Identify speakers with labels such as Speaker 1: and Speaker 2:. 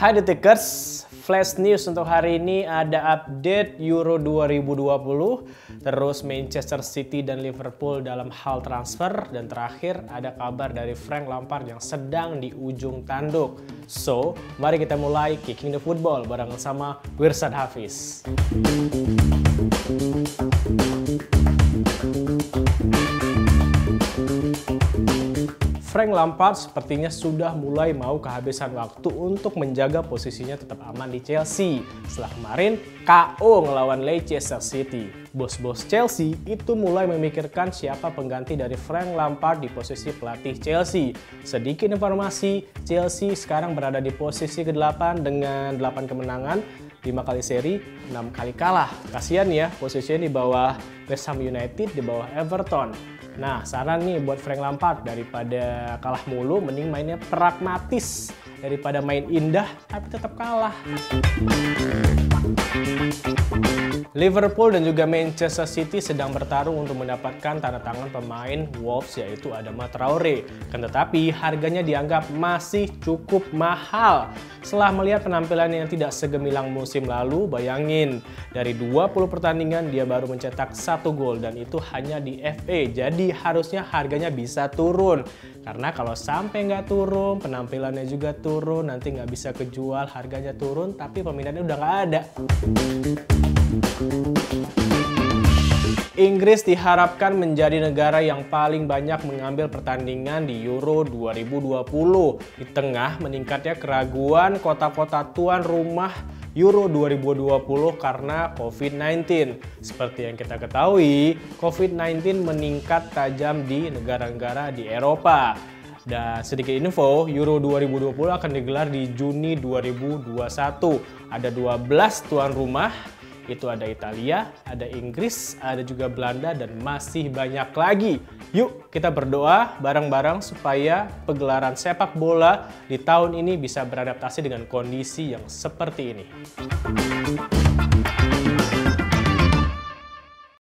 Speaker 1: Hai Detikers, flash news untuk hari ini ada update Euro 2020, terus Manchester City dan Liverpool dalam hal transfer, dan terakhir ada kabar dari Frank Lampard yang sedang di ujung tanduk. So, mari kita mulai Kicking the Football bareng sama Wirsad Hafiz. Frank Lampard sepertinya sudah mulai mau kehabisan waktu untuk menjaga posisinya tetap aman di Chelsea. Setelah kemarin KO ngelawan Leicester City. Bos-bos Chelsea itu mulai memikirkan siapa pengganti dari Frank Lampard di posisi pelatih Chelsea. Sedikit informasi, Chelsea sekarang berada di posisi ke-8 dengan 8 kemenangan, 5 kali seri, 6 kali kalah. Kasihan ya posisinya di bawah West Ham United, di bawah Everton. Nah, saran nih buat Frank Lampard daripada kalah mulu, mending mainnya pragmatis daripada main indah tapi tetap kalah. Liverpool dan juga Manchester City sedang bertarung untuk mendapatkan tanda tangan pemain Wolves yaitu Adama Traore. Kan tetapi harganya dianggap masih cukup mahal. Setelah melihat penampilan yang tidak segemilang musim lalu, bayangin dari 20 pertandingan dia baru mencetak satu gol dan itu hanya di FA. Jadi harusnya harganya bisa turun. Karena kalau sampai nggak turun, penampilannya juga turun, nanti nggak bisa kejual, harganya turun, tapi peminatnya udah nggak ada. Inggris diharapkan menjadi negara yang paling banyak mengambil pertandingan di Euro 2020 di tengah meningkatnya keraguan kota-kota tuan rumah Euro 2020 karena COVID-19. Seperti yang kita ketahui, COVID-19 meningkat tajam di negara-negara di Eropa. Dan sedikit info, Euro 2020 akan digelar di Juni 2021. Ada 12 tuan rumah itu ada Italia, ada Inggris, ada juga Belanda, dan masih banyak lagi. Yuk kita berdoa bareng-bareng supaya pegelaran sepak bola di tahun ini bisa beradaptasi dengan kondisi yang seperti ini.